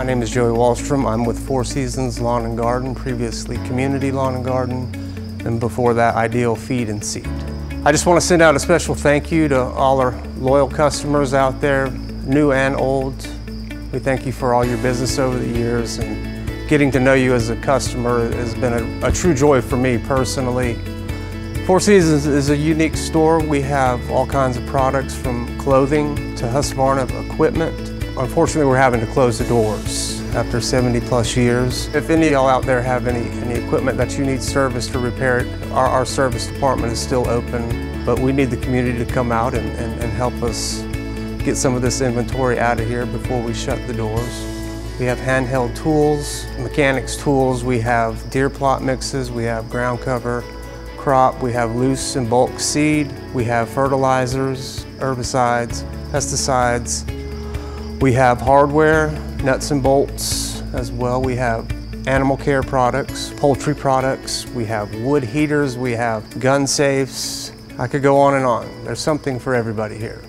My name is Joey Wallstrom. I'm with Four Seasons Lawn and Garden, previously Community Lawn and Garden, and before that, Ideal Feed and Seed. I just want to send out a special thank you to all our loyal customers out there, new and old. We thank you for all your business over the years and getting to know you as a customer has been a, a true joy for me personally. Four Seasons is a unique store. We have all kinds of products from clothing to Husqvarna equipment. Unfortunately, we're having to close the doors after 70 plus years. If any of y'all out there have any, any equipment that you need service to repair it, our, our service department is still open, but we need the community to come out and, and, and help us get some of this inventory out of here before we shut the doors. We have handheld tools, mechanics tools, we have deer plot mixes, we have ground cover, crop, we have loose and bulk seed, we have fertilizers, herbicides, pesticides, we have hardware, nuts and bolts as well. We have animal care products, poultry products, we have wood heaters, we have gun safes. I could go on and on. There's something for everybody here.